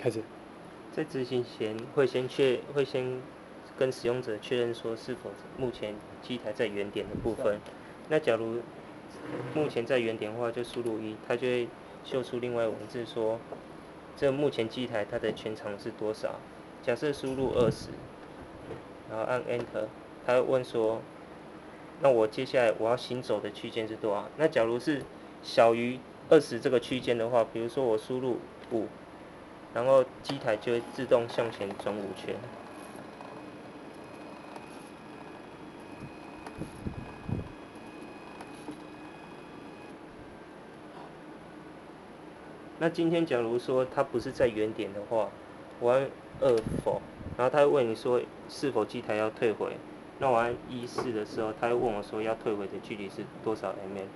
开始。在执行前会先确会先跟使用者确认说是否目前机台在原点的部分。那假如目前在原点的话，就输入一，它就会秀出另外文字说，这目前机台它的全长是多少？假设输入二十，然后按 Enter，它会问说，那我接下来我要行走的区间是多少？那假如是小于二十这个区间的话，比如说我输入五。然后机台就会自动向前转五圈。那今天假如说它不是在原点的话，我按二否，然后他会问你说是否机台要退回。那我按一四的时候，他会问我说要退回的距离是多少 mm。